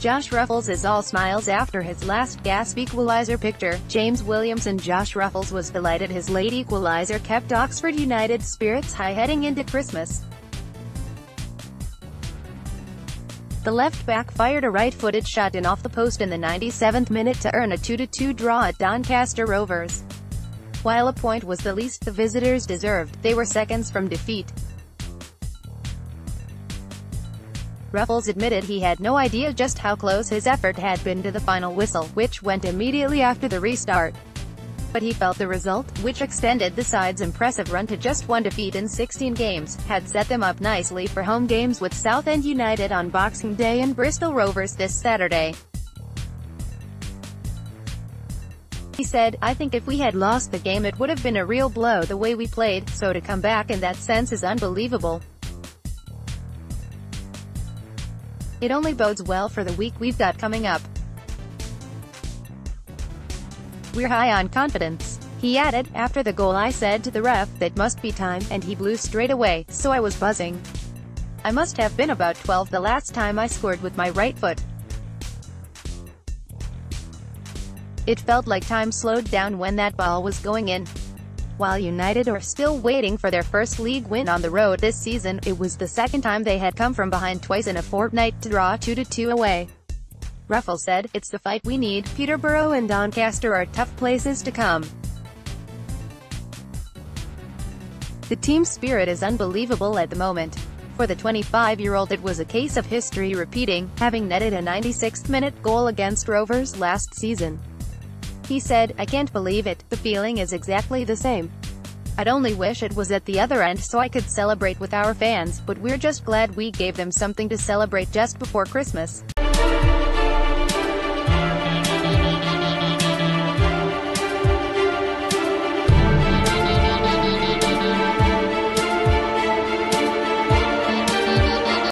Josh Ruffels is all smiles after his last gasp equalizer picture. James Williamson Josh Ruffels was delighted his late equalizer kept Oxford United spirits high heading into Christmas. The left-back fired a right-footed shot in off the post in the 97th minute to earn a 2-2 draw at Doncaster Rovers. While a point was the least the visitors deserved, they were seconds from defeat. Ruffels admitted he had no idea just how close his effort had been to the final whistle, which went immediately after the restart. But he felt the result, which extended the side's impressive run to just one defeat in 16 games, had set them up nicely for home games with Southend United on Boxing Day and Bristol Rovers this Saturday. He said, I think if we had lost the game it would have been a real blow the way we played, so to come back in that sense is unbelievable. It only bodes well for the week we've got coming up. We're high on confidence. He added, after the goal I said to the ref, that must be time, and he blew straight away, so I was buzzing. I must have been about 12 the last time I scored with my right foot. It felt like time slowed down when that ball was going in. While United are still waiting for their first league win on the road this season, it was the second time they had come from behind twice in a fortnight to draw 2-2 away. Ruffels said, It's the fight we need, Peterborough and Doncaster are tough places to come. The team's spirit is unbelievable at the moment. For the 25-year-old it was a case of history repeating, having netted a 96th-minute goal against Rovers last season. He said, I can't believe it, the feeling is exactly the same. I'd only wish it was at the other end so I could celebrate with our fans, but we're just glad we gave them something to celebrate just before Christmas.